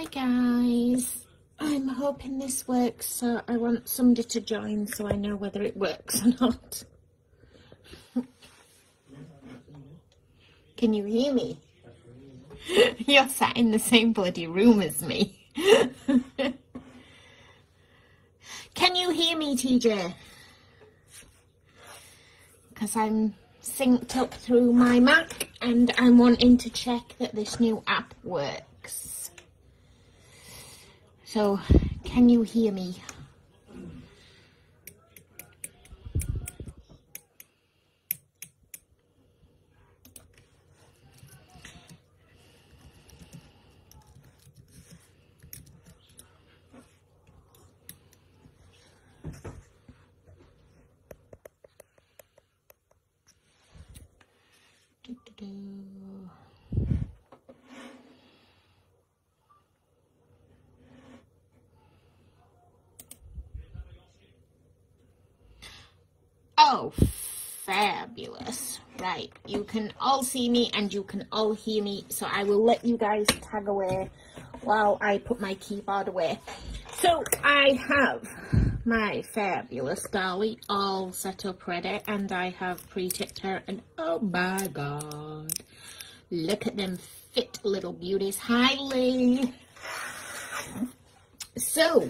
Hi guys. I'm hoping this works, so I want somebody to join so I know whether it works or not. Can you hear me? You're sat in the same bloody room as me. Can you hear me, TJ? Because I'm synced up through my Mac and I'm wanting to check that this new app works. So, can you hear me? Oh, fabulous. Right, you can all see me and you can all hear me, so I will let you guys tag away while I put my keyboard away. So I have my fabulous dolly all set up ready and I have pre-tipped her and oh my god, look at them fit little beauties. Hi Lee. So,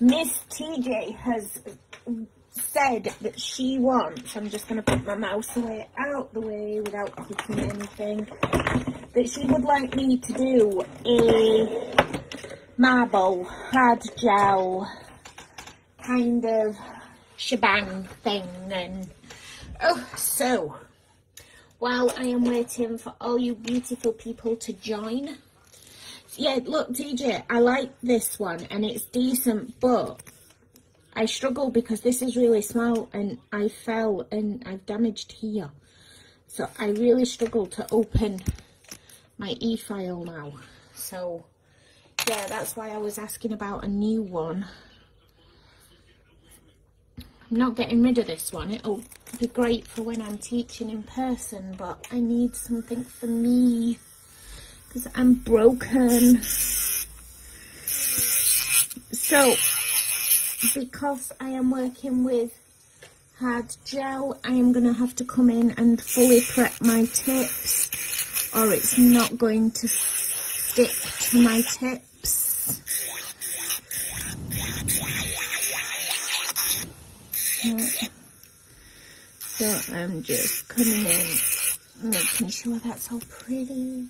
Miss TJ has said that she wants, I'm just going to put my mouse away out the way without clicking anything, that she would like me to do a marble hard gel kind of shebang thing and oh so while I am waiting for all you beautiful people to join. Yeah look TJ I like this one and it's decent but I struggle because this is really small and I fell and I've damaged here. So I really struggle to open my e-file now. So yeah, that's why I was asking about a new one. I'm not getting rid of this one. It'll be great for when I'm teaching in person, but I need something for me because I'm broken. So because I am working with hard gel, I am going to have to come in and fully prep my tips or it's not going to stick to my tips. So I'm just coming in, making sure that's all pretty.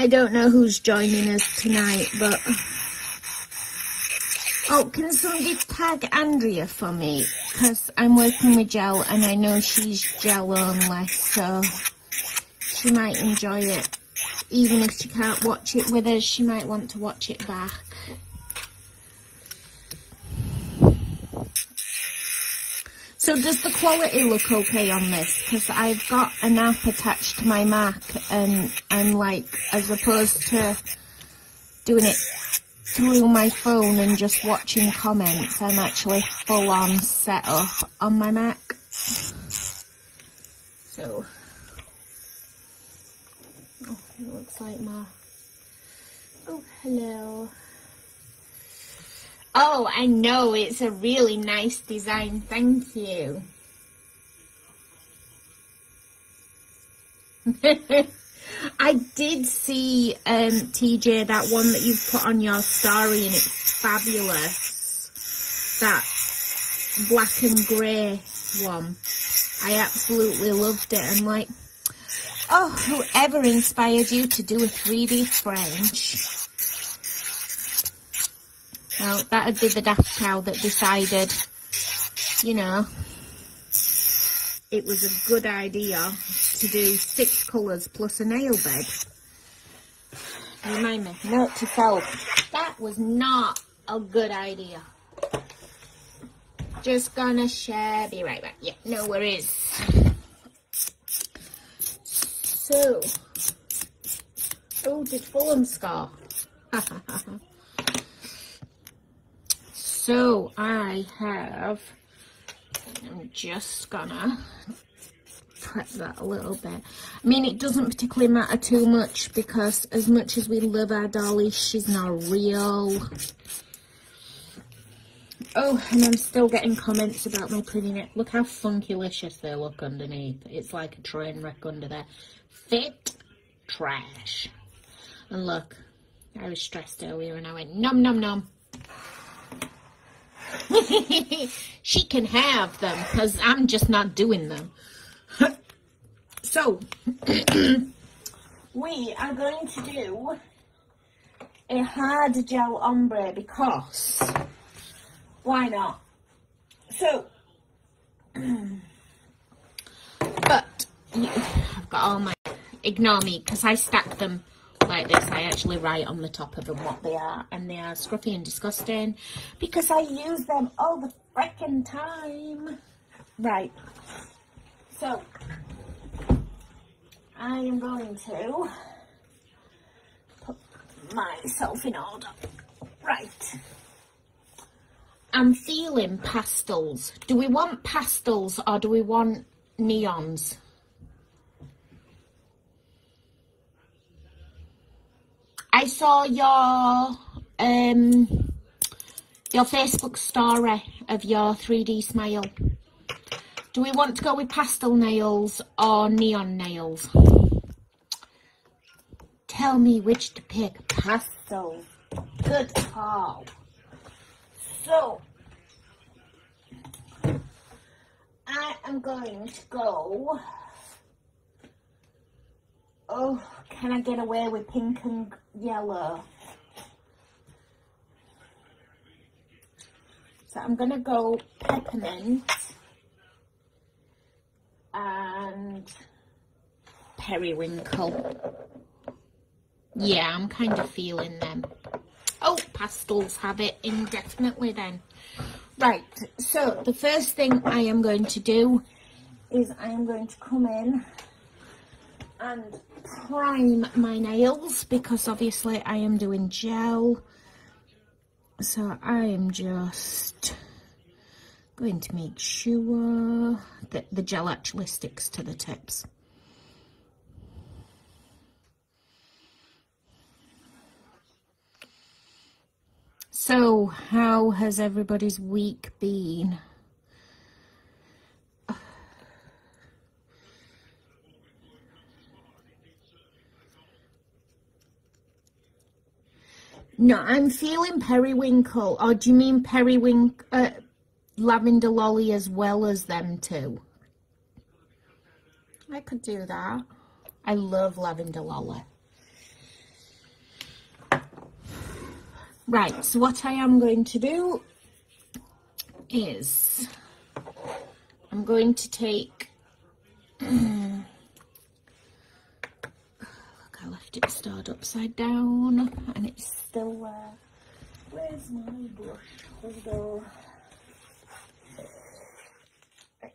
I don't know who's joining us tonight, but... Oh, can somebody tag Andrea for me? Because I'm working with gel and I know she's gel only, so she might enjoy it. Even if she can't watch it with us, she might want to watch it back. So does the quality look okay on this? Because I've got an app attached to my Mac and I'm like, as opposed to doing it through my phone and just watching comments, I'm actually full on set up on my Mac. So, oh, it looks like my, oh, hello. Oh, I know. It's a really nice design. Thank you. I did see, um, TJ, that one that you've put on your story and it's fabulous. That black and grey one. I absolutely loved it. I'm like, oh, whoever inspired you to do a 3D French well, that'd be the daft cow that decided, you know, it was a good idea to do six colours plus a nail bed. Remind me, note to self, that was not a good idea. Just gonna share, be right back. Yeah, no worries. So, oh, did Fulham score? So I have, I'm just gonna prep that a little bit. I mean, it doesn't particularly matter too much because as much as we love our dolly, she's not real. Oh, and I'm still getting comments about my printing it. Look how funkylicious they look underneath. It's like a train wreck under there. Fit trash. And look, I was stressed earlier and I went, num num num. she can have them because I'm just not doing them. so, we are going to do a hard gel ombre because why not? So, but I've got all my, ignore me because I stacked them like this. I actually write on the top of them what they are and they are scruffy and disgusting because I use them all the freaking time. Right, so I am going to put myself in order. Right. I'm feeling pastels. Do we want pastels or do we want neons? I saw your um your Facebook story of your 3D smile. Do we want to go with pastel nails or neon nails? Tell me which to pick. Pastel. Good call. So, I am going to go. Oh, can I get away with pink and yellow? So I'm going to go peppermint and periwinkle. Yeah, I'm kind of feeling them. Oh, pastels have it indefinitely then. Right, so the first thing I am going to do is I am going to come in and prime my nails because obviously I am doing gel. So I am just going to make sure that the gel actually sticks to the tips. So, how has everybody's week been? No, I'm feeling periwinkle. Or do you mean periwinkle, uh, lavender lolly as well as them two? I could do that. I love lavender lolly. Right, so what I am going to do is I'm going to take, left it stored upside down and it's still there. Where's my brush holder? Right.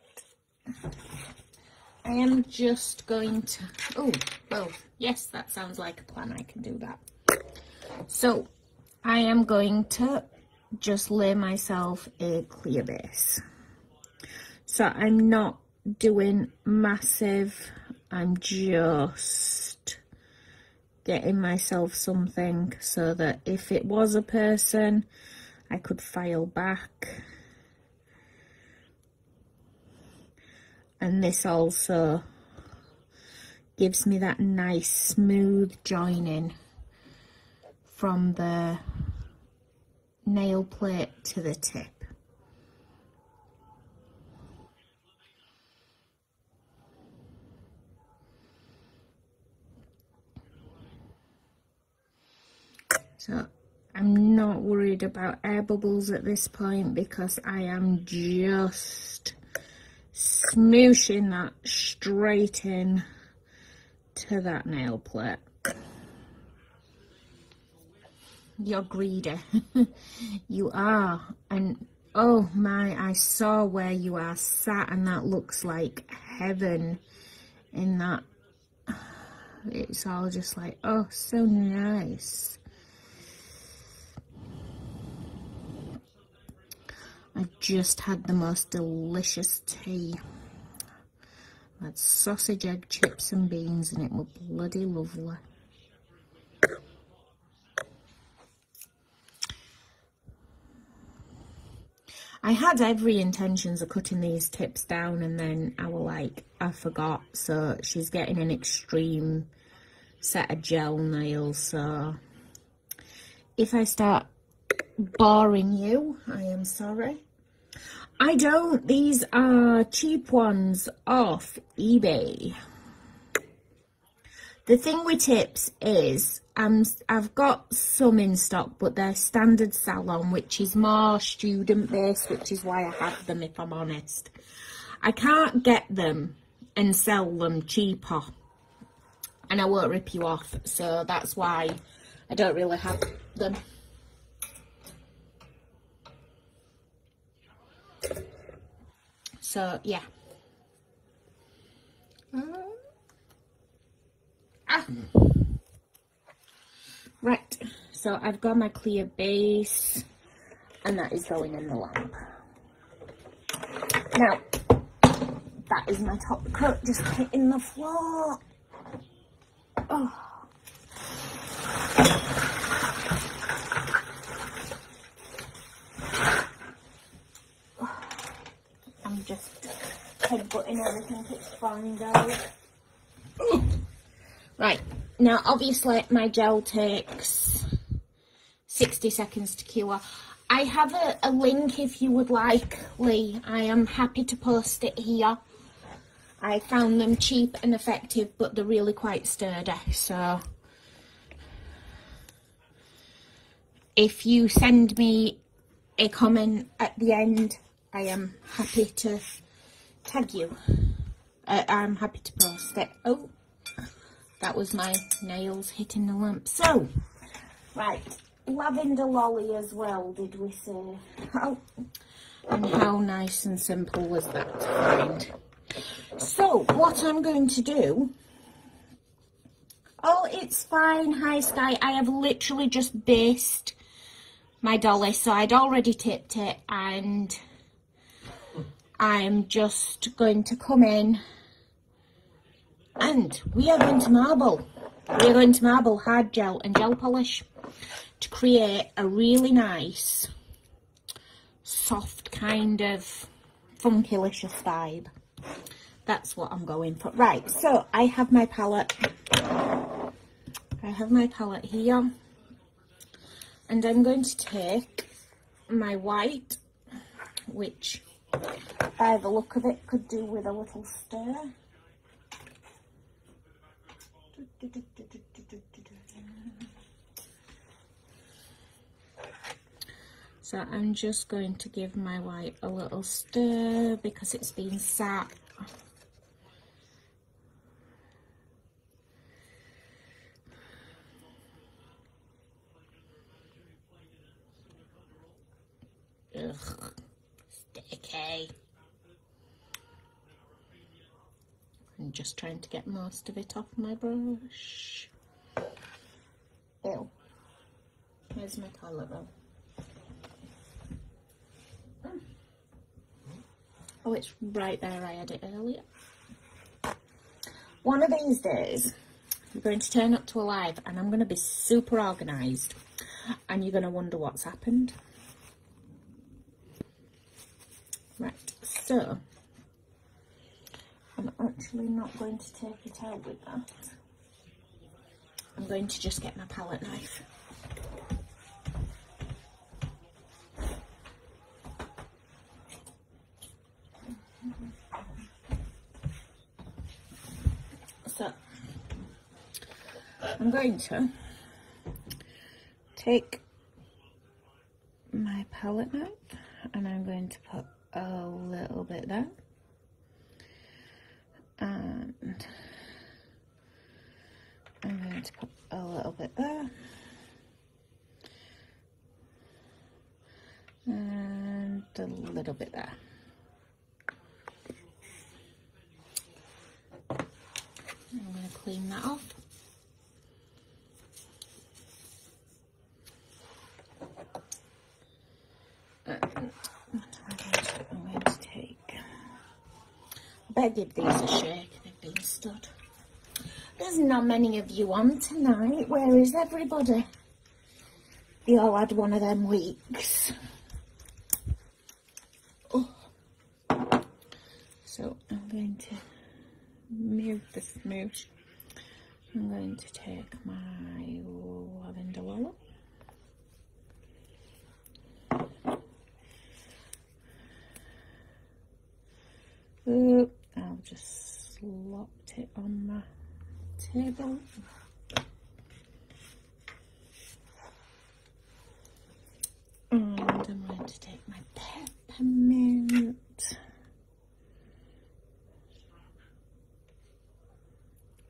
I am just going to, oh, well, yes, that sounds like a plan. I can do that. So I am going to just lay myself a clear base. So I'm not doing massive, I'm just getting myself something so that if it was a person, I could file back. And this also gives me that nice smooth joining from the nail plate to the tip. So I'm not worried about air bubbles at this point because I am just smooshing that straight in to that nail plate. You're greedy. you are. And oh my, I saw where you are sat and that looks like heaven in that. It's all just like, oh, so nice. I just had the most delicious tea. had sausage, egg, chips and beans and it was bloody lovely. I had every intentions of cutting these tips down and then I was like, I forgot. So she's getting an extreme set of gel nails. So if I start boring you, I am sorry. I don't. These are cheap ones off eBay. The thing with tips is um, I've got some in stock, but they're standard salon, which is more student based, which is why I have them, if I'm honest. I can't get them and sell them cheaper, and I won't rip you off, so that's why I don't really have them. So, yeah. ah. Right, so I've got my clear base and that is going in the lamp. Now, that is my top coat just hitting the floor. Oh. I'm just everything it's falling. Right, now obviously my gel takes 60 seconds to cure. I have a, a link if you would like, Lee. I am happy to post it here. I found them cheap and effective, but they're really quite sturdy, so... If you send me a comment at the end I am happy to tag you. Uh, I'm happy to post it. Oh, that was my nails hitting the lamp. So, right, lavender lolly as well, did we say? Oh, and how nice and simple was that to find? So, what I'm going to do... Oh, it's fine. Hi, Sky. I have literally just based my dolly, so I'd already tipped it and I'm just going to come in and we are going to marble. We are going to marble hard gel and gel polish to create a really nice, soft kind of funkylicious vibe. That's what I'm going for. Right, so I have my palette. I have my palette here. And I'm going to take my white, which by the look of it could do with a little stir. So I'm just going to give my white a little stir because it's been sat Ugh okay. I'm just trying to get most of it off my brush. Ew. Where's my palette roll? Oh, it's right there. I had it earlier. One of these days, you're going to turn up to a live and I'm going to be super organised and you're going to wonder what's happened. Right, so I'm actually not going to take it out with that. I'm going to just get my palette knife. So I'm going to take my palette knife and I'm going to put a little bit there. And I'm going to put a little bit there. And a little bit there. I'm going to clean that off. Give these a shake. They've been stood. There's not many of you on tonight. Where is everybody? You all had one of them weeks. Oh. So I'm going to move the smooch. I'm going to take my lavender wallet. Oop, I've just slopped it on my And I'm going to take my peppermint.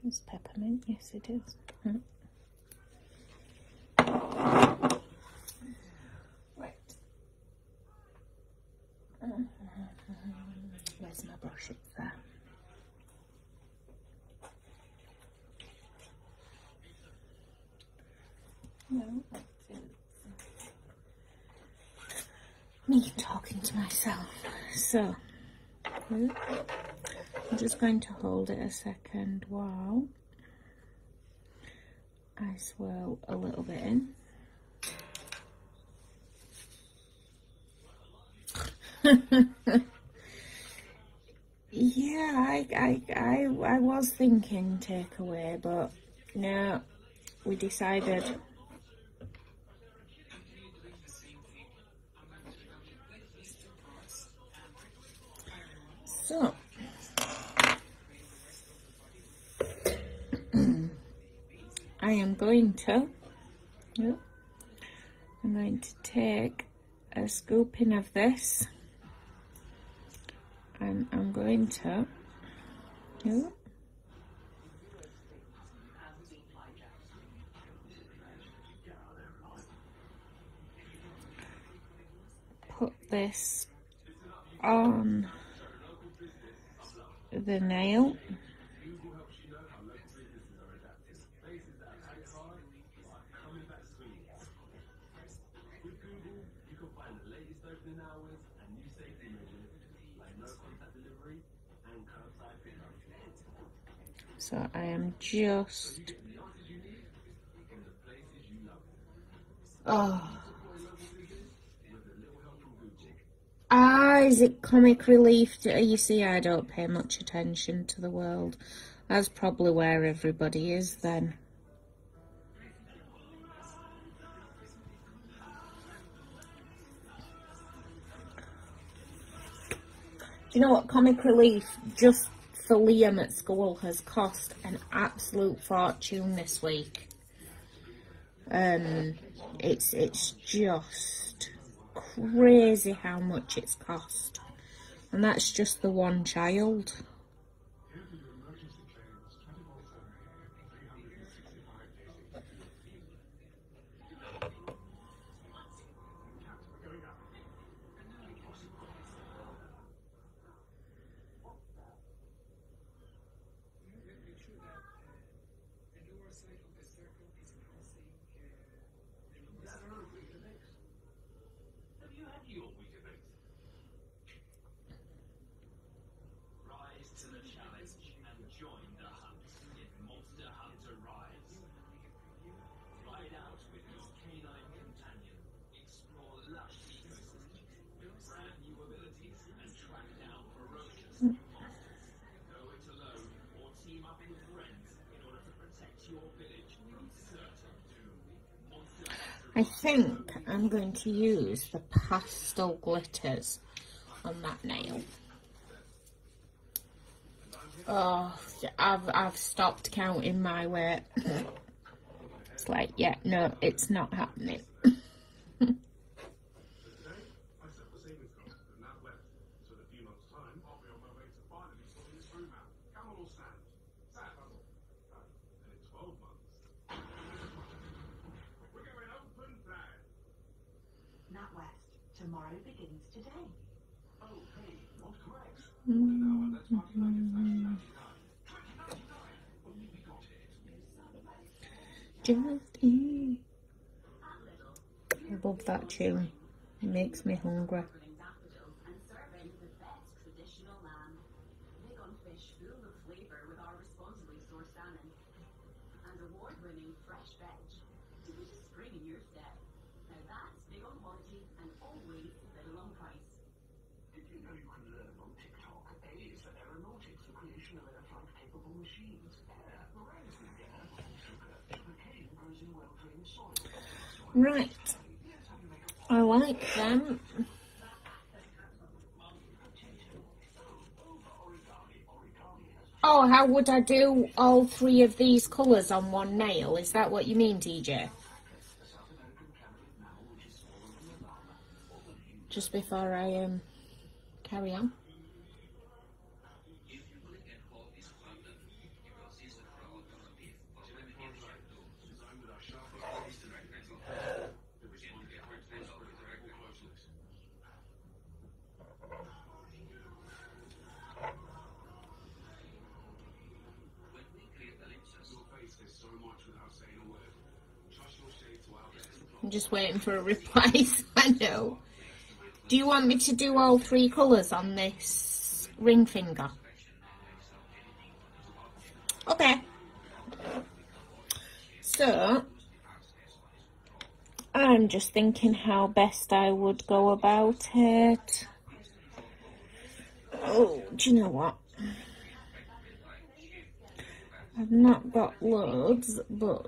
It's peppermint, yes it is. Mm. Right. Where's my brush? It's there. No, that's it. Me talking to myself. So, hmm, I'm just going to hold it a second while I swirl a little bit in. yeah, I, I, I, I was thinking takeaway, but no, we decided I am going to, I'm going to take a scooping of this and I'm going to, put this on the nail. So I am just oh Ah, is it comic relief? You see, I don't pay much attention to the world. That's probably where everybody is then. Do you know what comic relief just for Liam at school has cost an absolute fortune this week? Um, it's it's just crazy how much it's cost. And that's just the one child. I think I'm going to use the pastel glitters on that nail. Oh, I've, I've stopped counting my weight. it's like, yeah, no, it's not happening. Tomorrow begins today. Oh, hey, correct. Jelly. I love that tune. It makes me hungry. fresh veg. To put a spring in your step. Now that's big on quality and always little on price. Did you know you can learn on TikTok? A is for aeronautics, the creation of airflight-capable machines. Air, rises with the air, sugar. Sugar cane grows in well-drained soil. Right. I like them. Oh, how would I do all three of these colours on one nail? Is that what you mean, TJ? Just before I um carry on. Just waiting for a reply. so I know. Do you want me to do all three colours on this ring finger? Okay. So, I'm just thinking how best I would go about it. Oh, do you know what? I've not got loads, but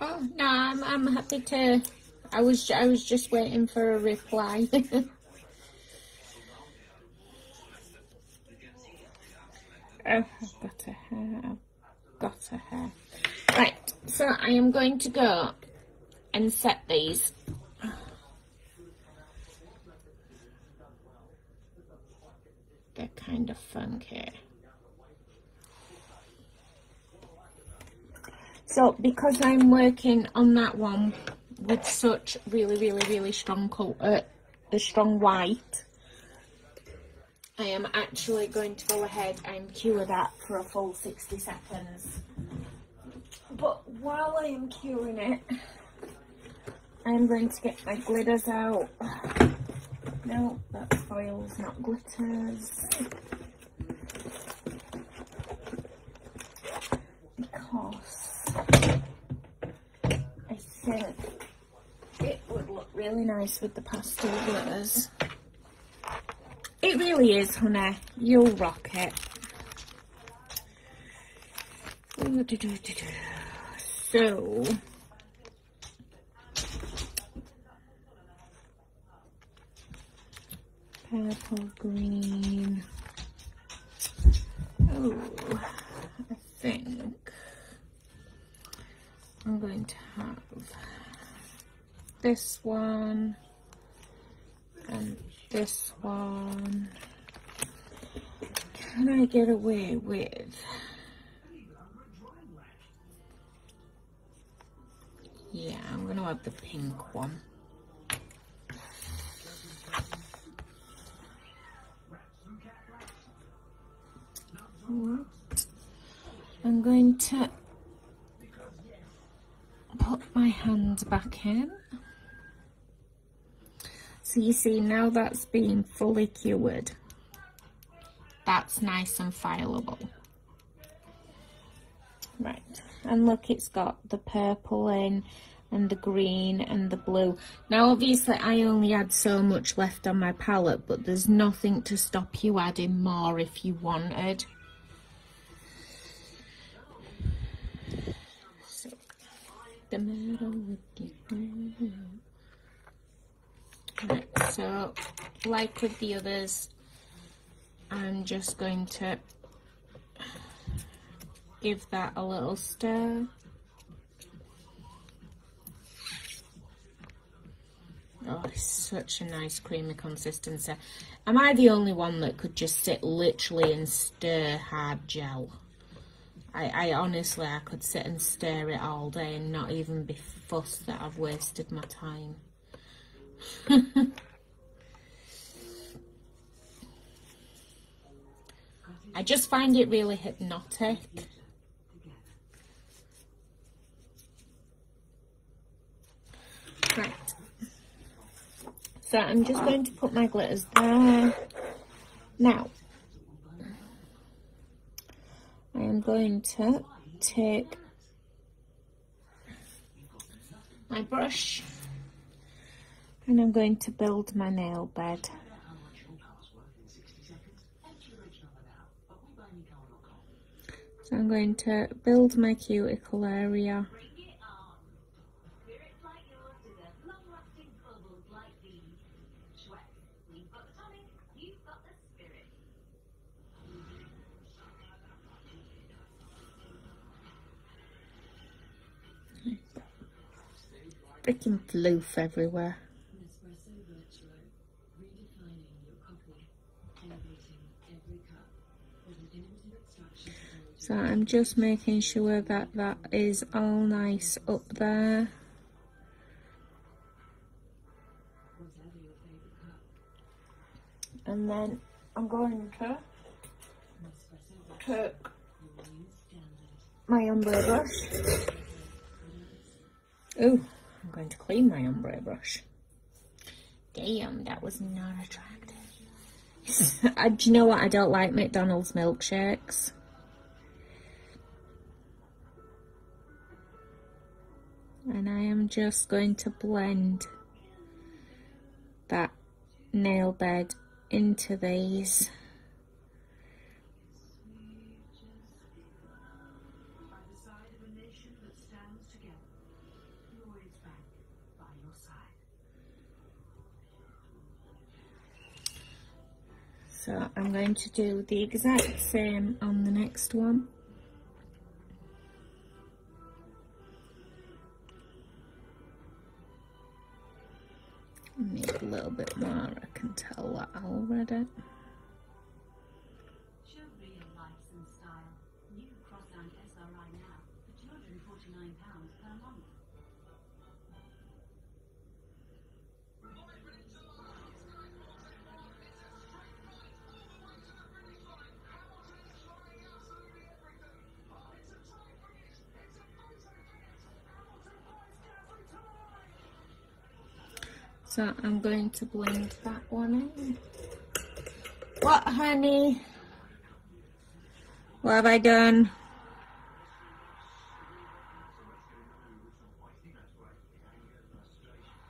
Oh no, I'm I'm happy to. I was I was just waiting for a reply. oh, I've got a hair. I've got a hair. Right, so I am going to go and set these. They're kind of funky. So because I'm working on that one with such really, really, really strong color, uh, the strong white, I am actually going to go ahead and cure that for a full 60 seconds. But while I am curing it, I'm going to get my glitters out. No, that's foils, not glitters. Because think it would look really nice with the pastel glitters. It really is, honey. You'll rock it. So, purple, green. Oh, I think I'm going to have this one and this one. Can I get away with? Yeah, I'm going to have the pink one. I'm going to put my hand back in. So you see now that's been fully cured. That's nice and fileable. Right, and look it's got the purple in and the green and the blue. Now obviously I only had so much left on my palette but there's nothing to stop you adding more if you wanted. The matter with you? Right, so, like with the others, I'm just going to give that a little stir. Oh, it's such a nice creamy consistency. Am I the only one that could just sit literally and stir hard gel? I, I honestly, I could sit and stare it all day and not even be fussed that I've wasted my time. I just find it really hypnotic. Right. So I'm just going to put my glitters there. Now, I am going to take my brush and I'm going to build my nail bed. So I'm going to build my cuticle area. Bring it on. Spirits like yours deserve long-lasting bubbles like these. Schweppes, we've got the tonic, you've got the spirit. Freaking floof everywhere. Nespresso Virtuo, redefining your coffee, elevating every cup with an innovative extraction technology. So I'm just making sure that that is all nice up there. And then I'm going to take my ombre brush. Ooh, I'm going to clean my ombre brush. Damn, that was not attractive. Do you know what? I don't like McDonald's milkshakes. And I am just going to blend that nail bed into these. So I'm going to do the exact same on the next one. Need a little bit more, I can tell that already. So I'm going to blend that one in. What, honey? What have I done?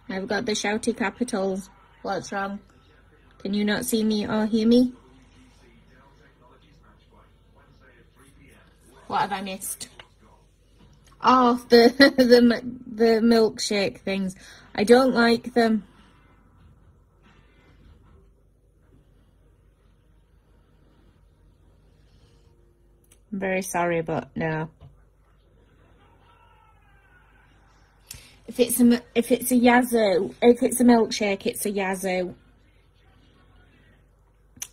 I've got the shouty capitals. What's wrong? Can you not see me or hear me? What have I missed? Oh, the the the milkshake things. I don't like them. I'm very sorry, but no. If it's a if it's a yazoo, if it's a milkshake, it's a yazoo.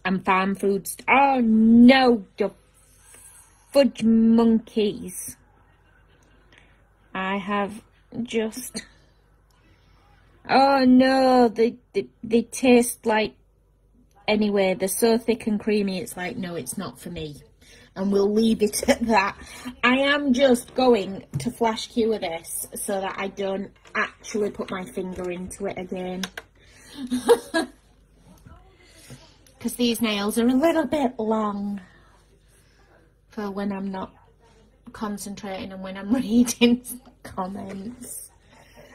And farm foods. Oh no, you fudge monkeys! I have just. Oh no, they, they they taste like. Anyway, they're so thick and creamy. It's like no, it's not for me, and we'll leave it at that. I am just going to flash cure this so that I don't actually put my finger into it again. Because these nails are a little bit long for when I'm not concentrating and when I'm reading comments.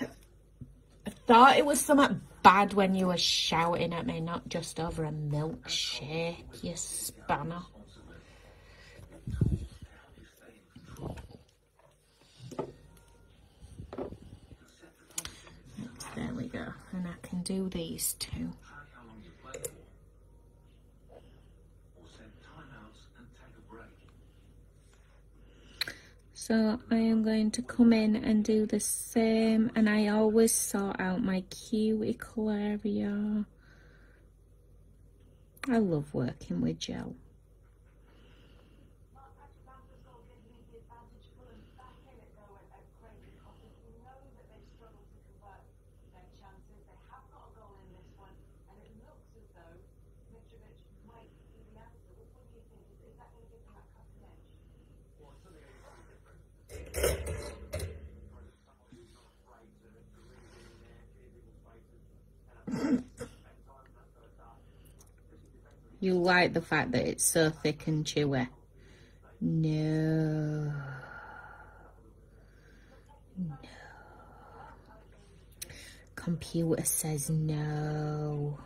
I thought it was something bad when you were shouting at me, not just over a milkshake, you spanner. There we go. And I can do these two. So I am going to come in and do the same and I always sort out my cuticle area. I love working with gel. You like the fact that it's so thick and chewy? No. No. Computer says no.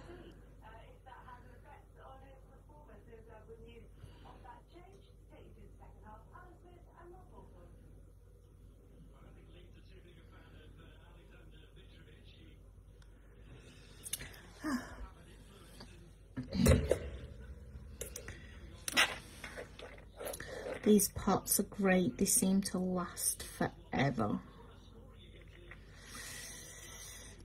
These pots are great. They seem to last forever.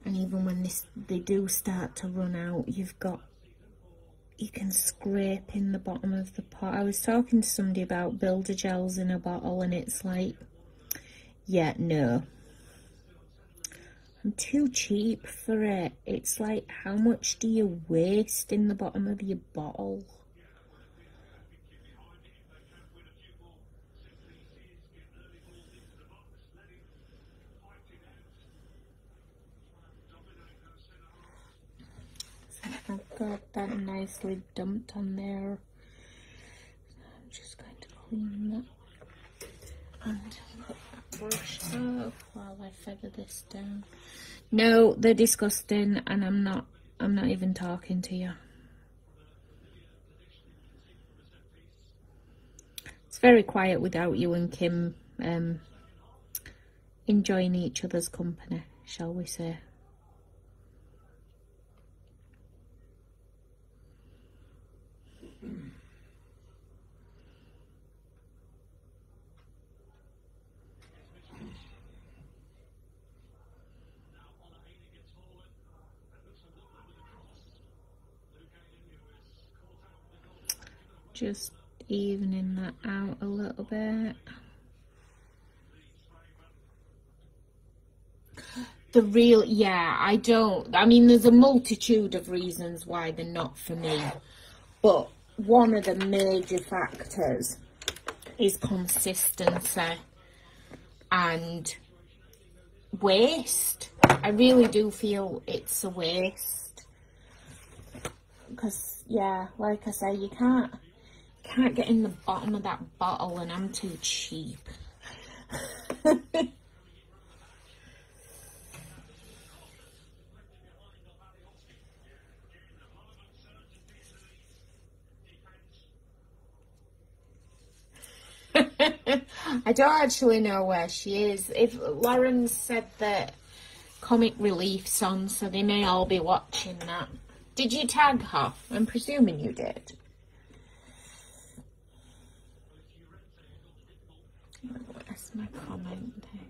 And even when this, they do start to run out, you've got, you can scrape in the bottom of the pot. I was talking to somebody about builder gels in a bottle and it's like, yeah, no. I'm too cheap for it. It's like, how much do you waste in the bottom of your bottle? I've got that nicely dumped on there. I'm just going to clean that and put that brush up while I feather this down. No, they're disgusting and I'm not I'm not even talking to you. It's very quiet without you and Kim um, enjoying each other's company, shall we say. Just evening that out a little bit. The real, yeah, I don't, I mean, there's a multitude of reasons why they're not for me, but one of the major factors is consistency and waste. I really do feel it's a waste. Because, yeah, like I say, you can't, can't get in the bottom of that bottle and I'm too cheap. I don't actually know where she is. If Lauren said that comic relief's on, so they may all be watching that. Did you tag her? I'm presuming you did. Where's my comment there?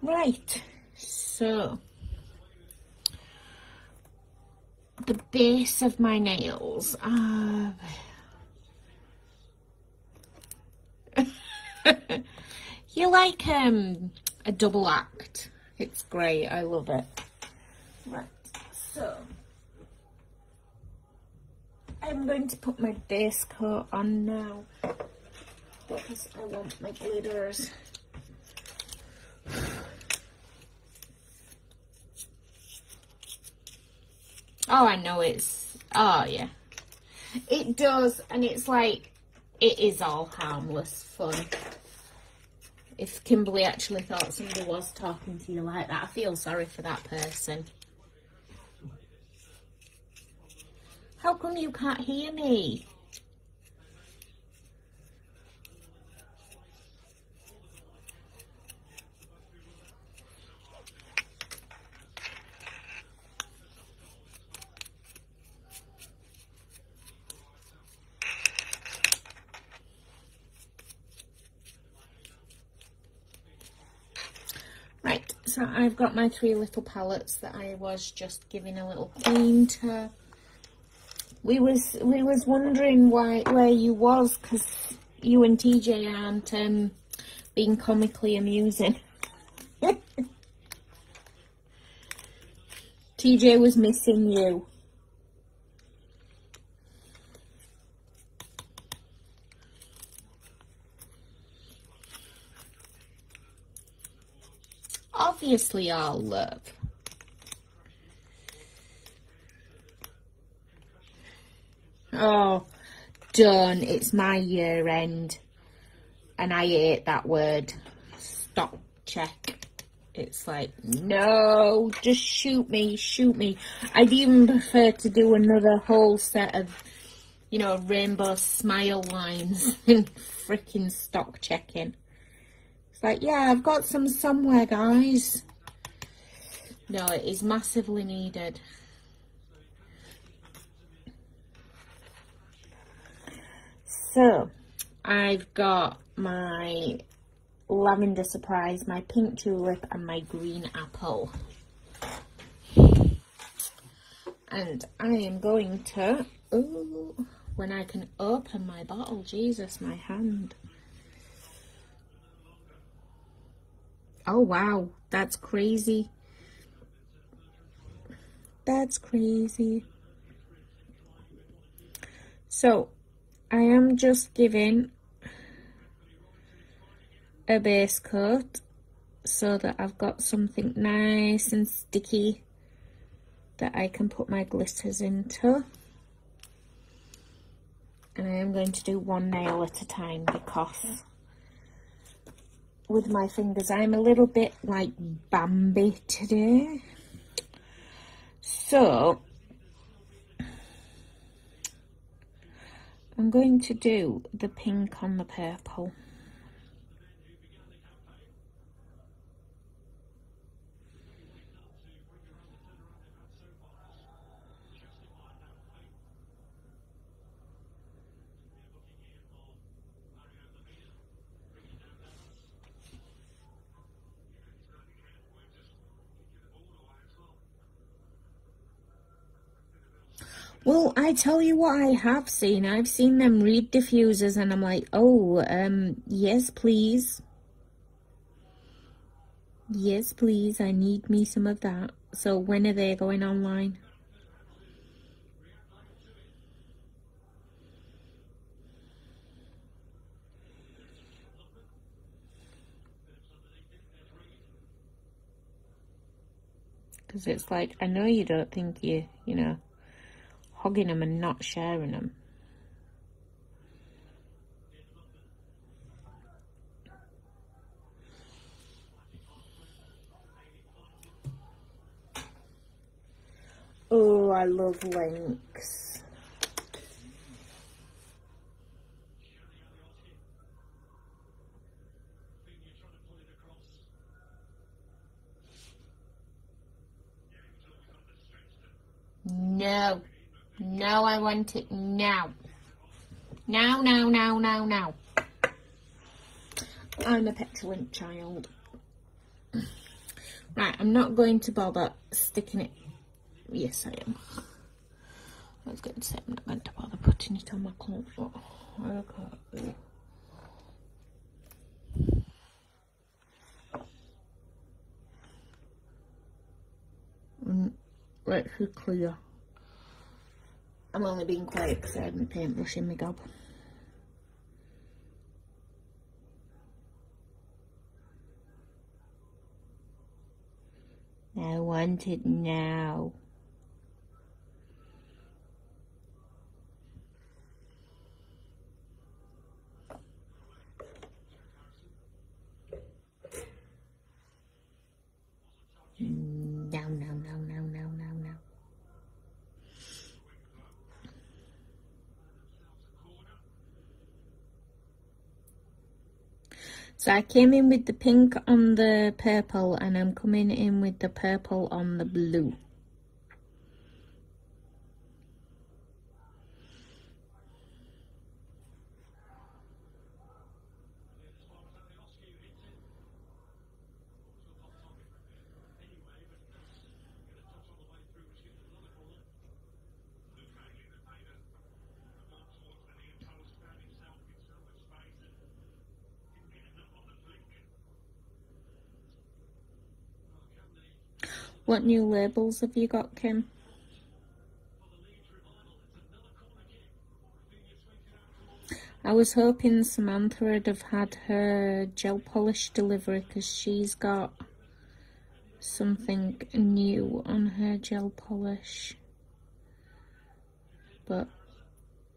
Right, so the base of my nails are. you like um a double act? It's great. I love it. Right, so I'm going to put my base coat on now because I want my glitters. Oh, I know it's. Oh, yeah. It does, and it's like. It is all harmless fun. If Kimberly actually thought somebody was talking to you like that. I feel sorry for that person. How come you can't hear me? Right, so I've got my three little palettes that I was just giving a little clean to. We was we was wondering why where you was because you and TJ aren't um, being comically amusing. TJ was missing you. Obviously, all love. Oh, done. It's my year end. And I hate that word. Stop check. It's like, no, just shoot me, shoot me. I'd even prefer to do another whole set of, you know, rainbow smile lines than freaking stock checking. It's like, yeah, I've got some somewhere, guys. No, it is massively needed. So, I've got my lavender surprise, my pink tulip, and my green apple. And I am going to, ooh, when I can open my bottle, Jesus, my hand. Oh wow, that's crazy. That's crazy. So, I am just giving a base coat so that I've got something nice and sticky that I can put my glitters into. And I am going to do one nail at a time because with my fingers I'm a little bit like Bambi today. So I'm going to do the pink on the purple. Well, I tell you what I have seen. I've seen them reed diffusers and I'm like, oh, um, yes, please. Yes, please. I need me some of that. So when are they going online? Because it's like, I know you don't think you, you know, hogging them and not sharing them. Oh, I love links. No. No, I want it now. Now, now, now, now, now. I'm a petulant child. Right, I'm not going to bother sticking it. Yes, I am. I was going to say I'm not going to bother putting it on my cloth. Okay. Mm, let's be clear. I'm only being quiet because I had my paintbrush in my gob. I want it now. So I came in with the pink on the purple and I'm coming in with the purple on the blue. What new labels have you got, Kim? I was hoping Samantha would have had her gel polish delivery because she's got something new on her gel polish. But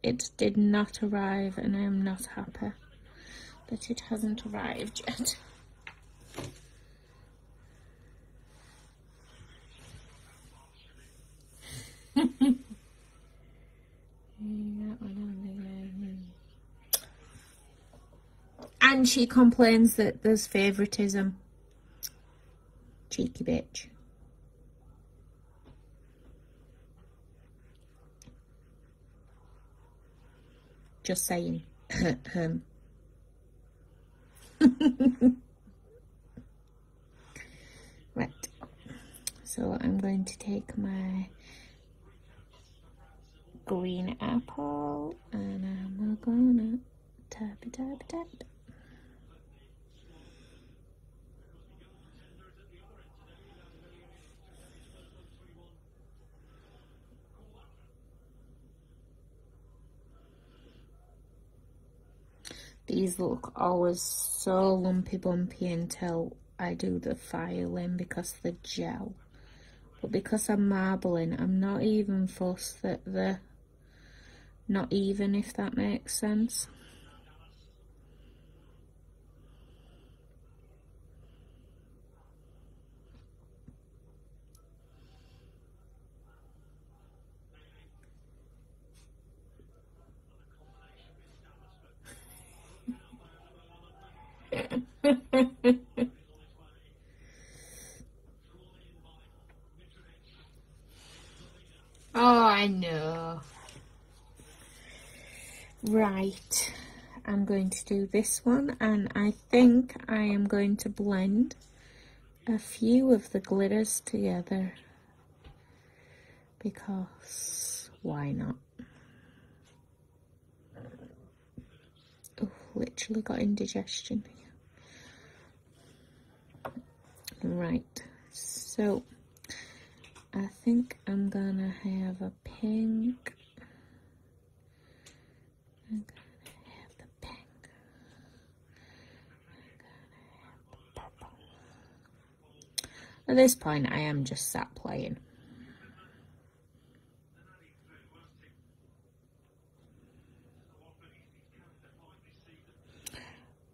it did not arrive and I am not happy that it hasn't arrived yet. And she complains that there's favouritism. Cheeky bitch. Just saying. Right. So I'm going to take my green apple and I'm gonna tap tap tap. These look always so lumpy bumpy until I do the filing because the gel. But because I'm marbling, I'm not even fussed that they're not even, if that makes sense. Oh, I know. Right, I'm going to do this one and I think I am going to blend a few of the glitters together because why not? Oh, literally got indigestion. Right, so I think I'm gonna have a pink. I'm gonna have the pink. I'm gonna have the purple. At this point, I am just sat playing.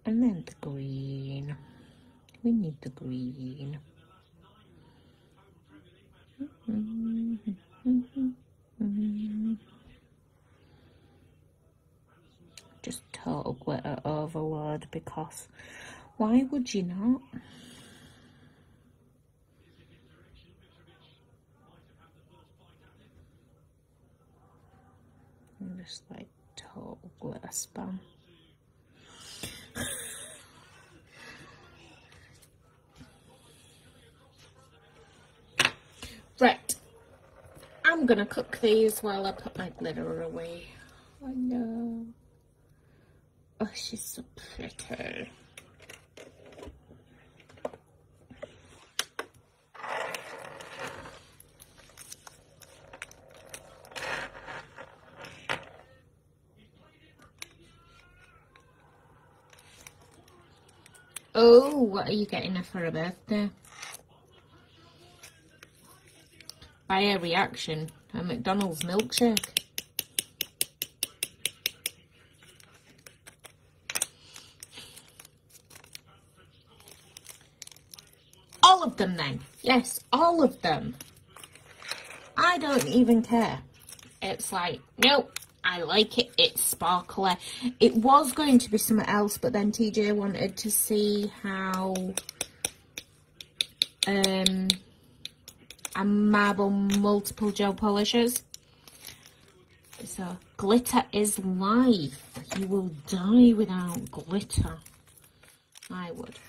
And then the green. We need the green. Just total glitter overload because why would you not? Just like total glass spam. Right. I'm gonna cook these while I put my glitter away. Oh no. Oh, she's so pretty. Oh, what are you getting her for a birthday? By a reaction, a McDonald's milkshake. All of them then. Yes, all of them. I don't even care. It's like, nope, I like it. It's sparkly. It was going to be something else, but then TJ wanted to see how um a marble multiple gel polishes. So glitter is life. You will die without glitter. I would.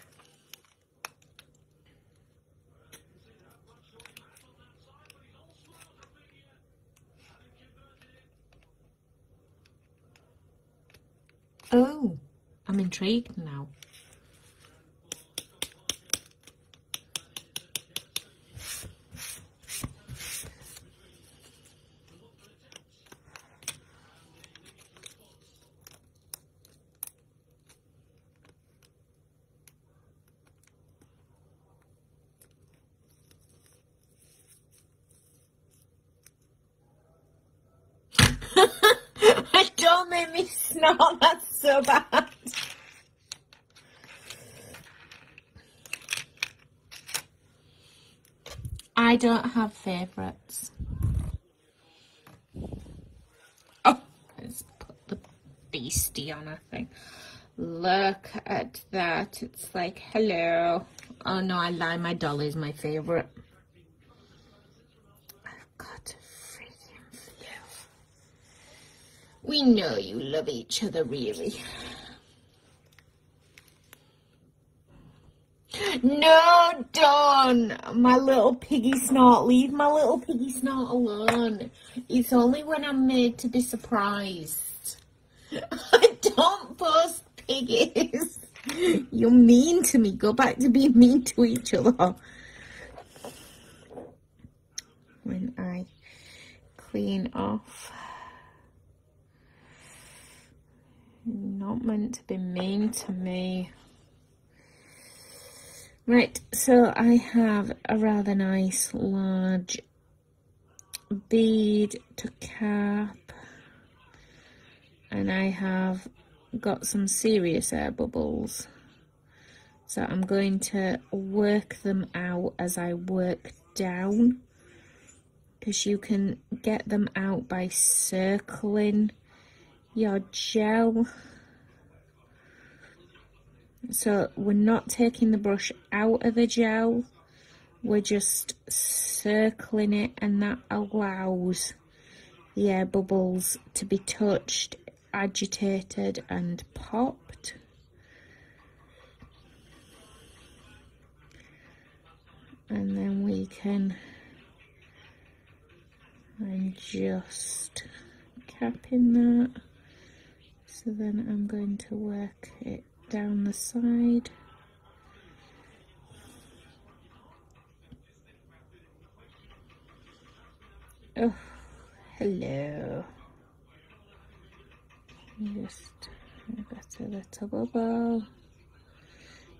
Oh, I'm intrigued now. Don't make me snort, that's so bad. I don't have favourites. Oh, let's put the beastie on, I think. Look at that. It's like, hello. Oh no, I lie, my doll is my favourite. I've got a freaking flu. We know you love each other, really. No, Dawn! My little piggy snort. Leave my little piggy snort alone. It's only when I'm made to be surprised. I don't post piggies. You're mean to me. Go back to being mean to each other. When I clean off. Not meant to be mean to me. Right, so I have a rather nice large bead to cap and I have got some serious air bubbles. So I'm going to work them out as I work down because you can get them out by circling your gel. So we're not taking the brush out of the gel, we're just circling it and that allows the air bubbles to be touched, agitated and popped. And then we can I'm just capping that. So then I'm going to work it down the side. Oh, hello. Just got a little bubble.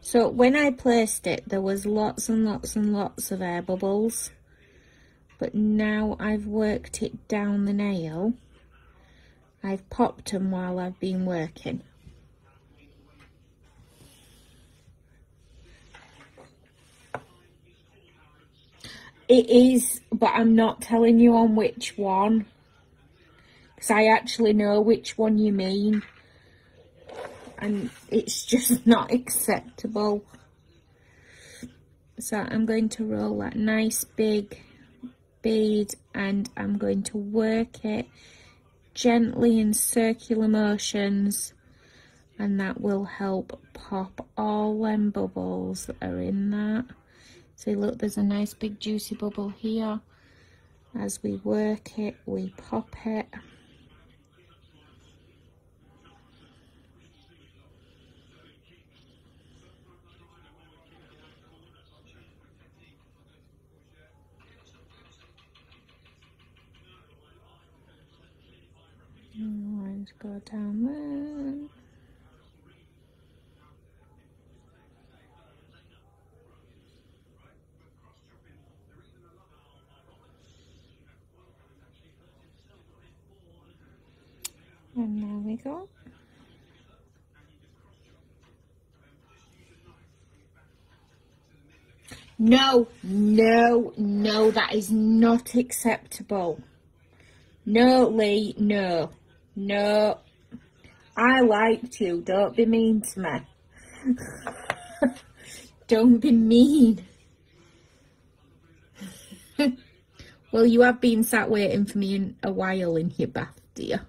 So when I placed it, there was lots and lots and lots of air bubbles. But now I've worked it down the nail, I've popped them while I've been working. It is, but I'm not telling you on which one. Because I actually know which one you mean. And it's just not acceptable. So I'm going to roll that nice big bead and I'm going to work it gently in circular motions and that will help pop all them bubbles that are in that. See, look, there's a nice big juicy bubble here. As we work it, we pop it. Let's go down there. And there we go. No, no, no, that is not acceptable. No, Lee, no. No. I like you. Don't be mean to me. Don't be mean. well, you have been sat waiting for me in a while in your bath, dear.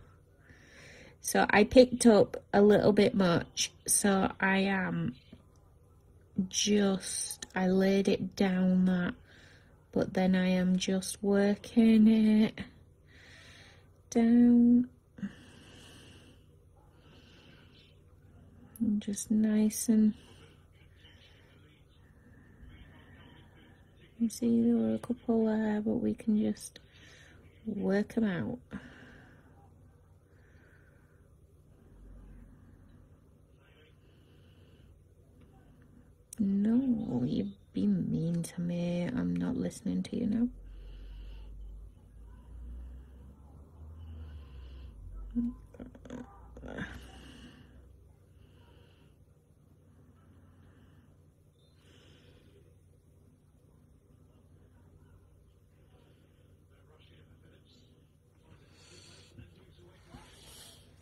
So I picked up a little bit much. So I am just, I laid it down that, but then I am just working it down. And just nice and you see there were a couple there but we can just work them out. No you've been mean to me. I'm not listening to you now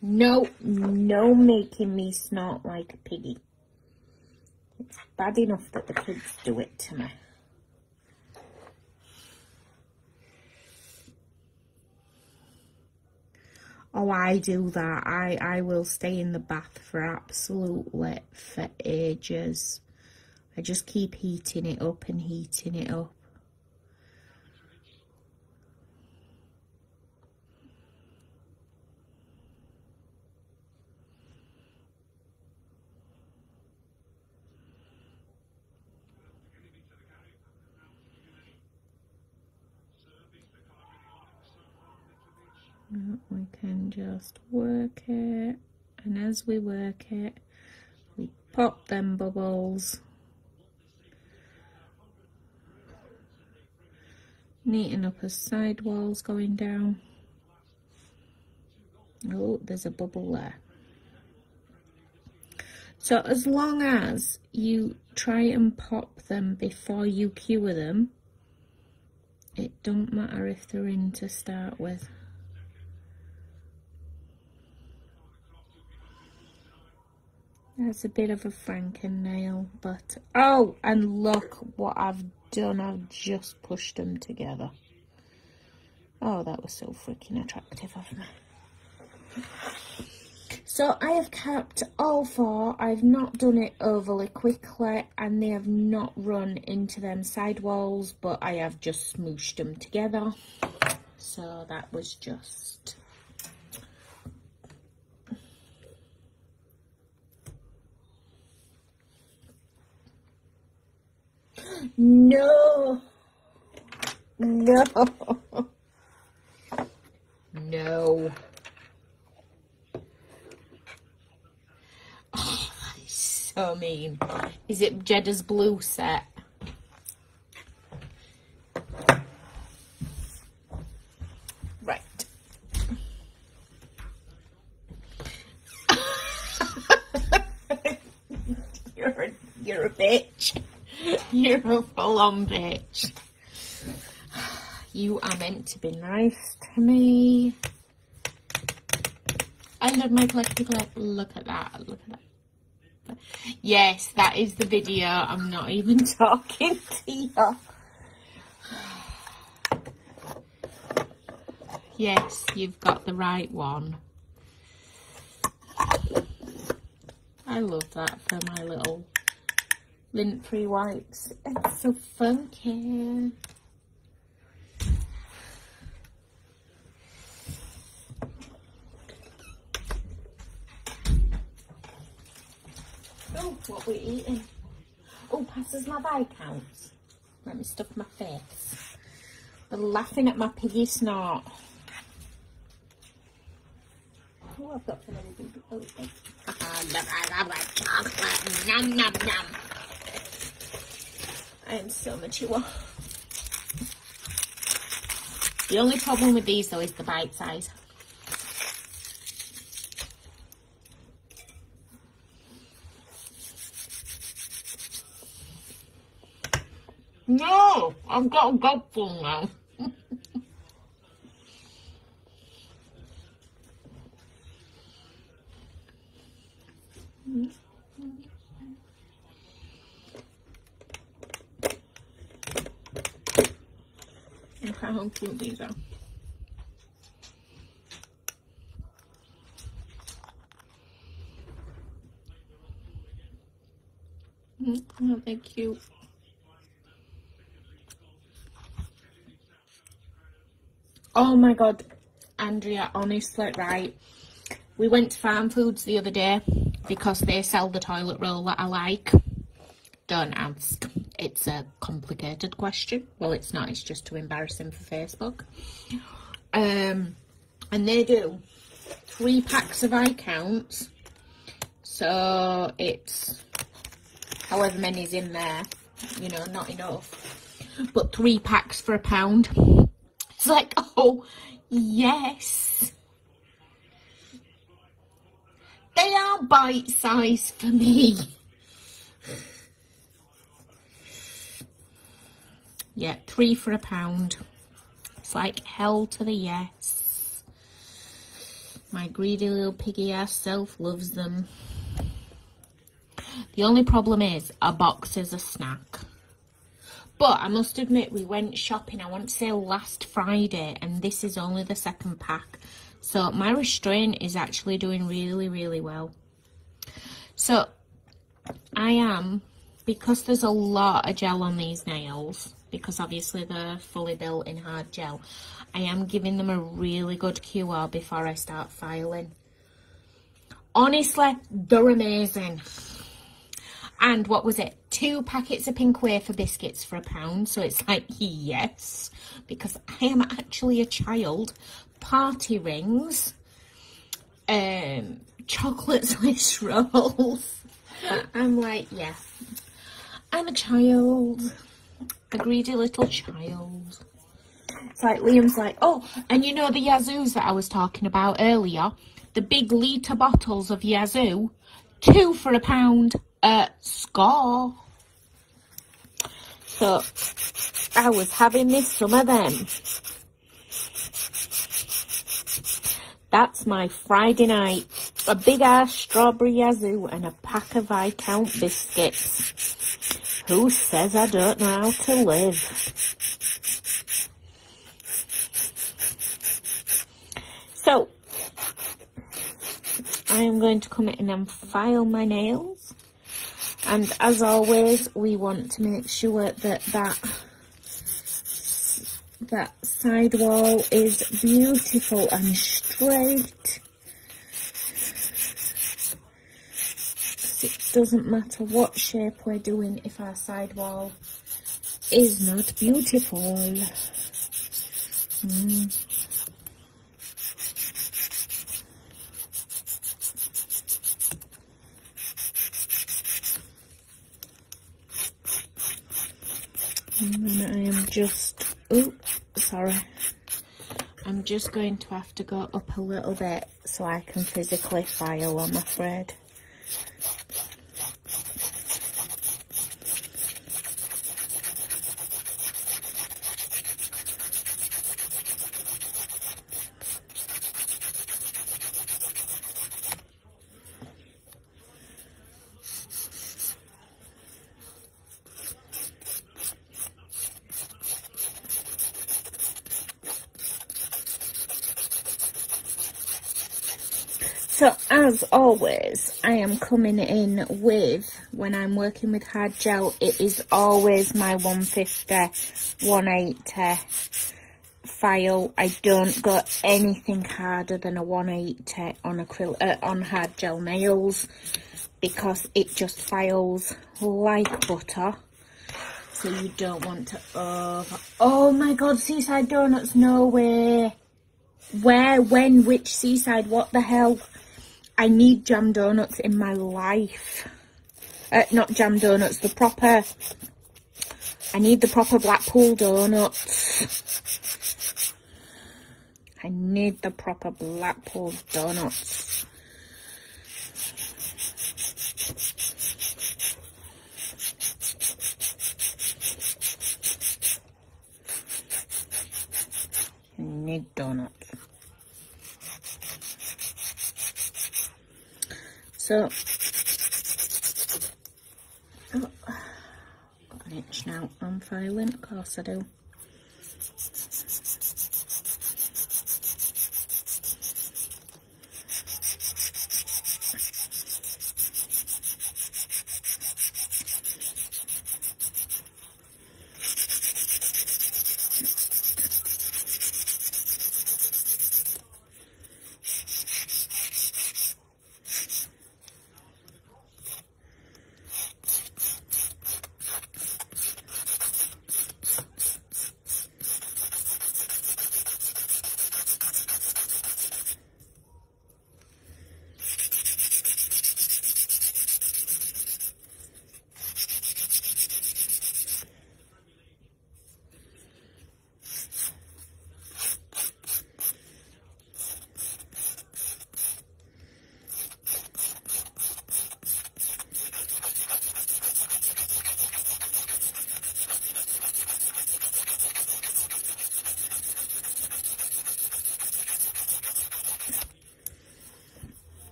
No, no making me snort like a piggy. It's bad enough that the kids do it to me. Oh, I do that. I, I will stay in the bath for absolutely for ages. I just keep heating it up and heating it up. No, we can just work it. And as we work it we pop them bubbles. Neaten up as side walls going down. Oh there's a bubble there. So as long as you try and pop them before you cure them it don't matter if they're in to start with That's a bit of a franken nail, but oh, and look what I've done. I've just pushed them together. Oh, that was so freaking attractive of me. So I have kept all four. I've not done it overly quickly and they have not run into them side walls, but I have just smooshed them together. So that was just No. No. No. Oh, so mean. Is it Jeddah's blue set? Right. you're, a, you're a bitch. You're a full-on bitch. You are meant to be nice to me. I love my collector clip. Look at that. Look at that. Yes, that is the video. I'm not even talking to you. Yes, you've got the right one. I love that for my little lint-free wipes. It's so funky. Oh, what we're eating? Oh, passes my Viscounts. Let me stuff my face. They're laughing at my piggy snort. Oh, I've got some oh, oh. and so mature. The only problem with these though is the bite size. No, I've got a gobful now. mm -hmm. Look how cute these are. Mm, Aren't they cute? Oh my god, Andrea, honestly, right. We went to Farm Foods the other day because they sell the toilet roll that I like. Don't ask. It's a complicated question. Well, it's not, it's just too embarrassing for Facebook. Um, and they do three packs of Viscounts. So it's however many's in there, you know, not enough. But three packs for a pound. It's like, oh, yes. They are bite size for me. Yeah, three for a pound. It's like hell to the yes. My greedy little piggy ass self loves them. The only problem is a box is a snack. But I must admit, we went shopping, I want to say last Friday, and this is only the second pack. So my restraint is actually doing really, really well. So I am, because there's a lot of gel on these nails, because obviously they're fully built in hard gel, I am giving them a really good cure before I start filing. Honestly, they're amazing. And what was it? Two packets of pink wafer biscuits for a pound. So it's like, yes, because I am actually a child. Party rings, um, chocolate Swiss rolls. I'm like, yeah, I'm a child, a greedy little child. It's like Liam's like, oh, and you know the Yazoos that I was talking about earlier? The big litre bottles of Yazoo, two for a pound at Score. So I was having this some of them. That's my Friday night. A big ass strawberry yazoo and a pack of Viscount biscuits. Who says I don't know how to live? So, I am going to come in and file my nails. And as always, we want to make sure that that, that side wall is beautiful and straight. It doesn't matter what shape we're doing if our sidewall is not beautiful. Mm. And then I am just, oh, sorry. I'm just going to have to go up a little bit so I can physically file, I'm afraid. So as always, I am coming in with, when I'm working with hard gel, it is always my 150, 180 file. I don't go anything harder than a 180 on acrylic, uh, on hard gel nails because it just files like butter. So you don't want to over, oh my god, Seaside Donuts, no way. Where, when, which seaside, what the hell? I need jam donuts in my life. Uh, not jam donuts, the proper, I need the proper Blackpool donuts. I need the proper Blackpool donuts. I need donuts. So, oh, got an itch now. I'm filing, of course I do.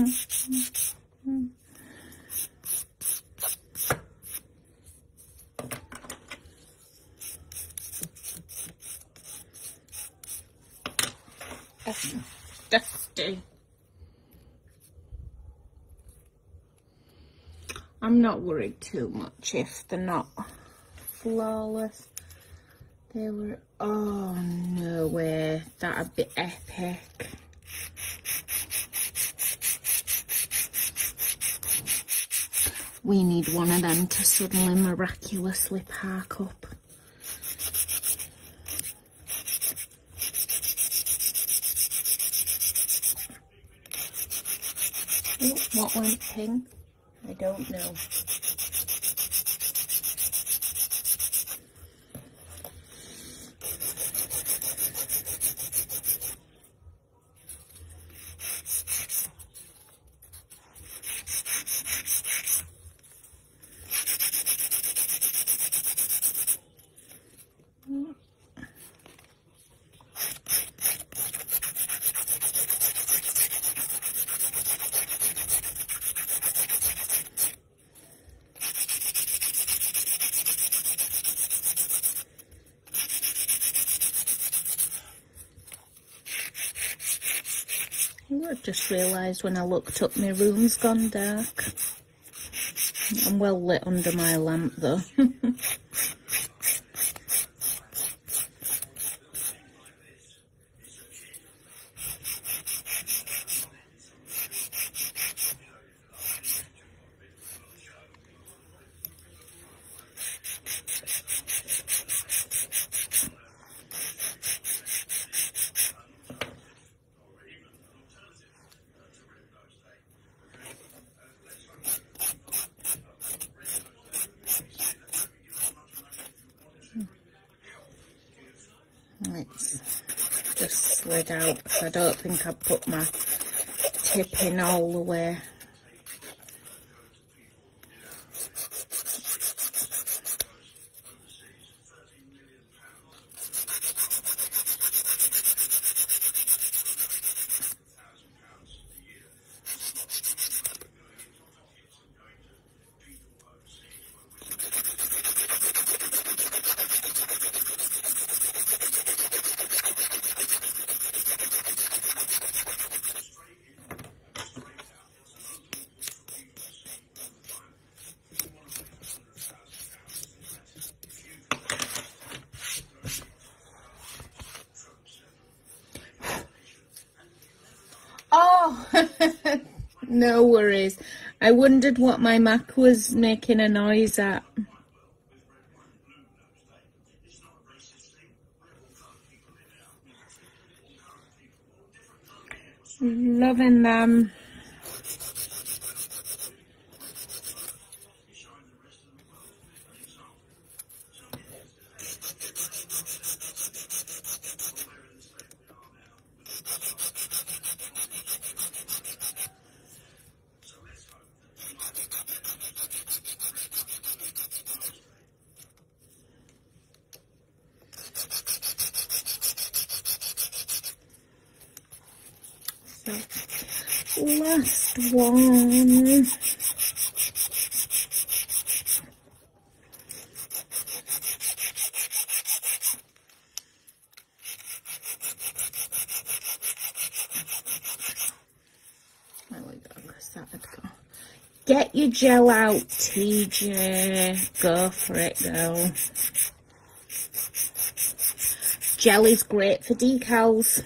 That's dusty. I'm not worried too much if they're not flawless. They were, oh no way, that'd be epic. We need one of them to suddenly miraculously park up. Oh, what went ping? I don't know. Oh, I've realised when I looked up my room's gone dark. I'm well lit under my lamp though. It's just slid out. I don't think I put my tip in all the way. Oh, no worries. I wondered what my Mac was making a noise at. Loving them. So, last one. Where's that had gone? Gel out, TJ. Go for it, girl. Gel is great for decals.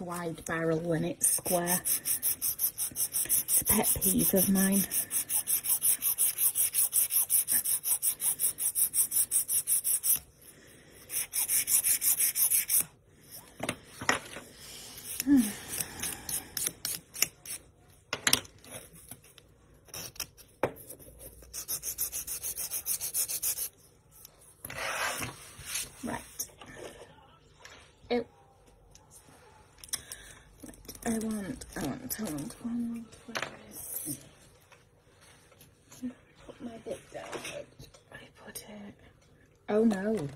Wide barrel when it's square. It's a pet peeve of mine. Right. Oh. I want, I want, I want, I want, where's... Put my bit down. I put it... Oh no.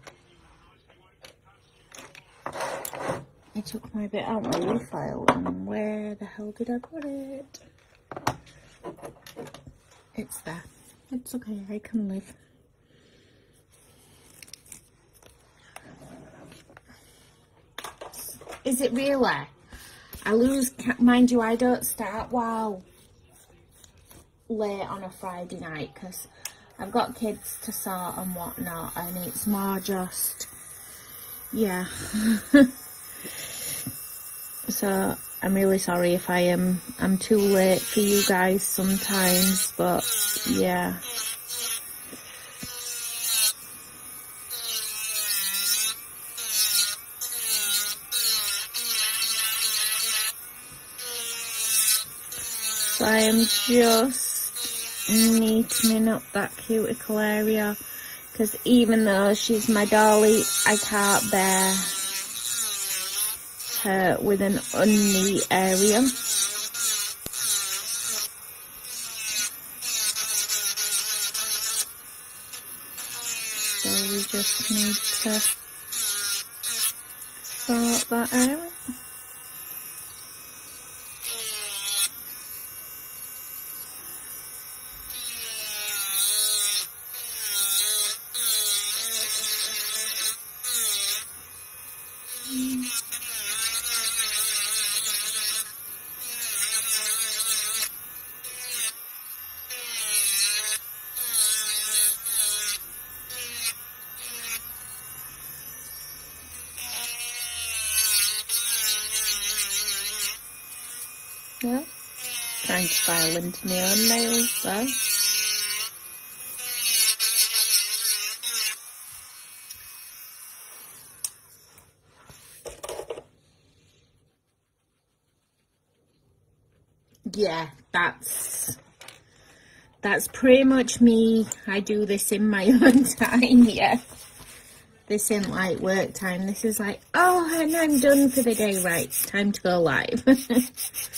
I took my bit out my refile and where the hell did I put it? It's there. It's okay, I can live. Is it really? I lose, mind you, I don't start while late on a Friday night because I've got kids to sort and whatnot, and it's more just, yeah. so I'm really sorry if I am, I'm too late for you guys sometimes, but yeah. So I am just neatening up that cuticle area because even though she's my dolly, I can't bear her with an unneat area. So we just need to sort that out. Yeah. Trying my own nails though. Yeah, that's that's pretty much me. I do this in my own time, yeah. This isn't like work time. This is like, oh, and I'm done for the day. Right, time to go live.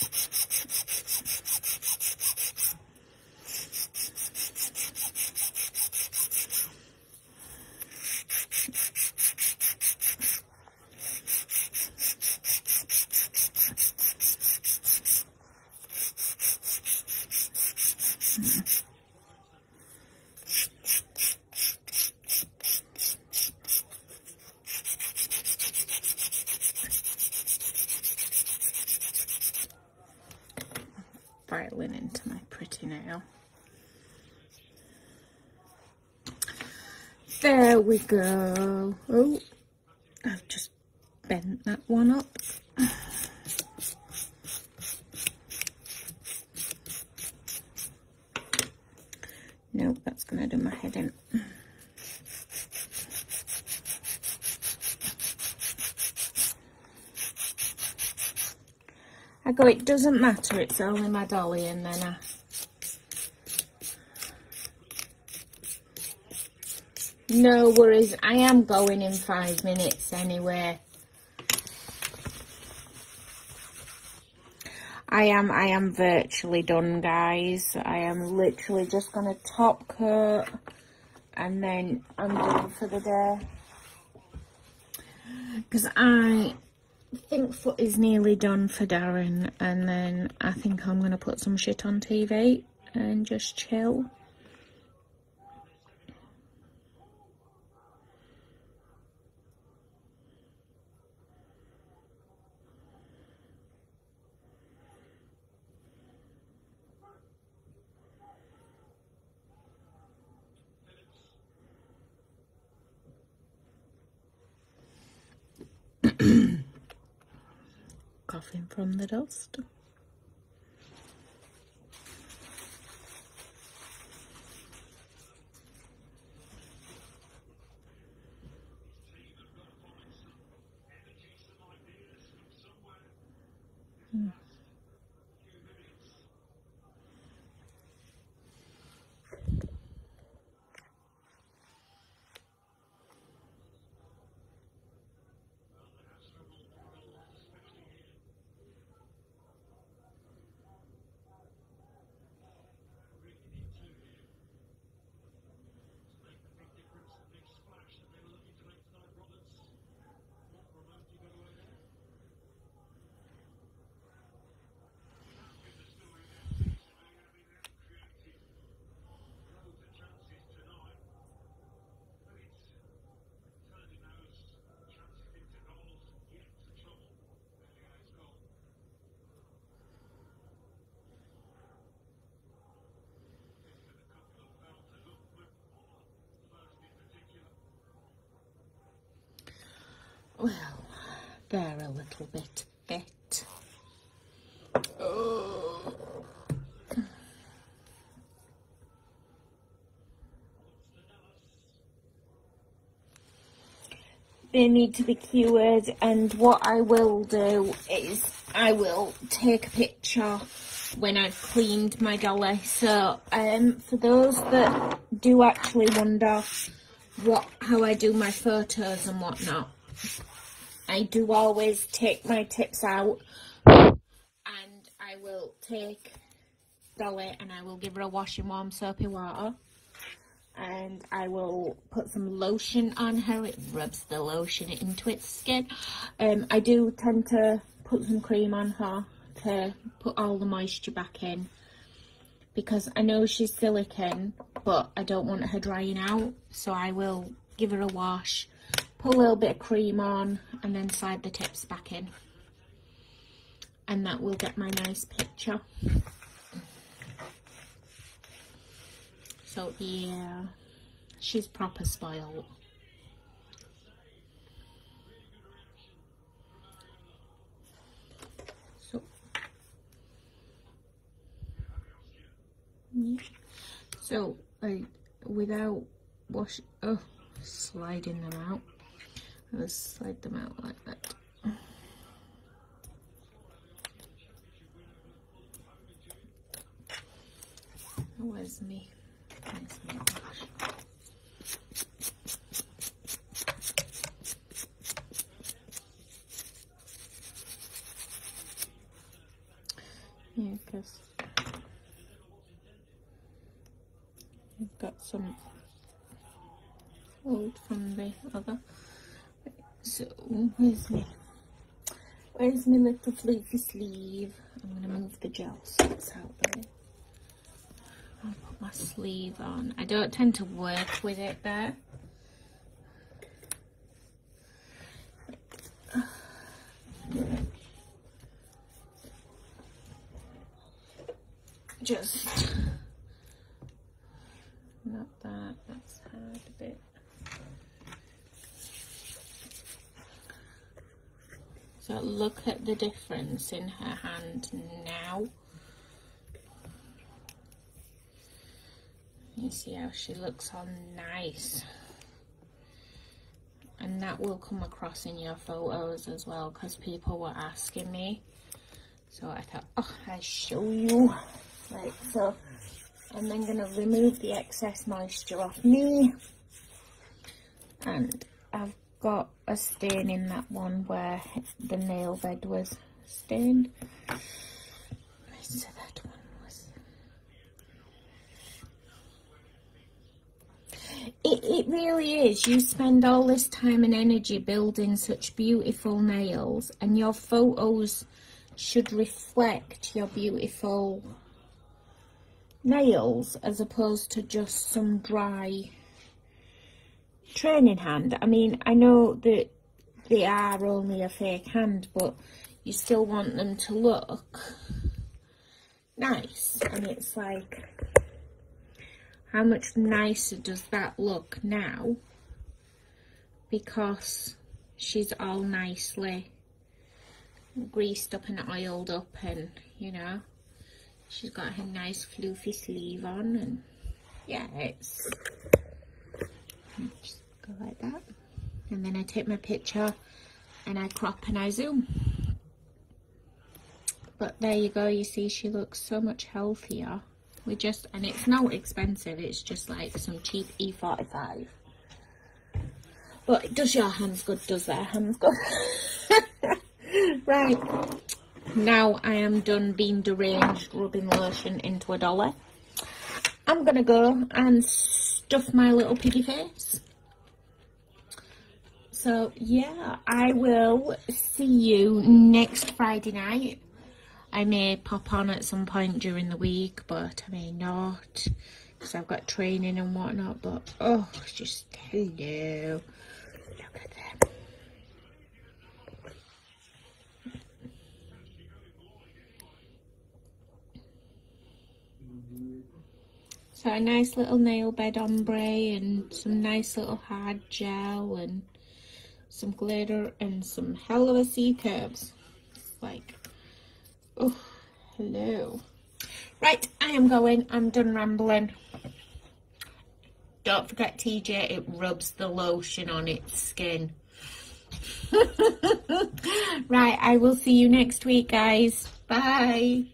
go. Oh, I've just bent that one up. Nope, that's gonna do my head in. I go, it doesn't matter, it's only my dolly, and then I No worries, I am going in five minutes anyway. I am, I am virtually done, guys. I am literally just gonna top coat and then I'm done for the day. Because I think foot is nearly done for Darren and then I think I'm gonna put some shit on TV and just chill. From the dust. They're a little bit bit. They need to be cured, and what I will do is I will take a picture when I've cleaned my dolly. So, um, for those that do actually wonder what how I do my photos and whatnot, I do always take my tips out and I will take Dolly and I will give her a wash in warm soapy water and I will put some lotion on her. It rubs the lotion into its skin. Um, I do tend to put some cream on her to put all the moisture back in because I know she's silicone but I don't want her drying out so I will give her a wash put a little bit of cream on and then slide the tips back in. And that will get my nice picture. So yeah she's proper spoiled. So. Yeah. so like without wash oh sliding them out Let's slide them out like that. Where's me? Brush? Yeah, because we've got some old from the other. So where's my where's my little fluffy sleeve? I'm gonna move the gel so it's out there. I'll put my sleeve on. I don't tend to work with it there. Just not that, that's hard a bit. So look at the difference in her hand now. You see how she looks all nice. And that will come across in your photos as well because people were asking me. So I thought, oh, I'll show you. Like so. I'm then going to remove the excess moisture off me. And I've got a stain in that one where the nail bed was stained. So that one was. It, it really is. You spend all this time and energy building such beautiful nails, and your photos should reflect your beautiful nails as opposed to just some dry training hand. I mean, I know that they are only a fake hand, but you still want them to look nice. And it's like, how much nicer does that look now? Because she's all nicely greased up and oiled up and, you know, she's got her nice floofy sleeve on and yeah, it's like that. And then I take my picture and I crop and I zoom. But there you go, you see she looks so much healthier. We just, and it's not expensive, it's just like some cheap E45. But it does your hands good, does their hands good. right, now I am done being deranged rubbing lotion into a dollar I'm gonna go and stuff my little piggy face. So yeah, I will see you next Friday night. I may pop on at some point during the week, but I may not because I've got training and whatnot. But oh, just hello. Look at them. So a nice little nail bed ombre and some nice little hard gel and some glitter and some hell of a C curves. Like, oh, hello. Right, I am going. I'm done rambling. Don't forget, TJ, it rubs the lotion on its skin. right, I will see you next week, guys. Bye.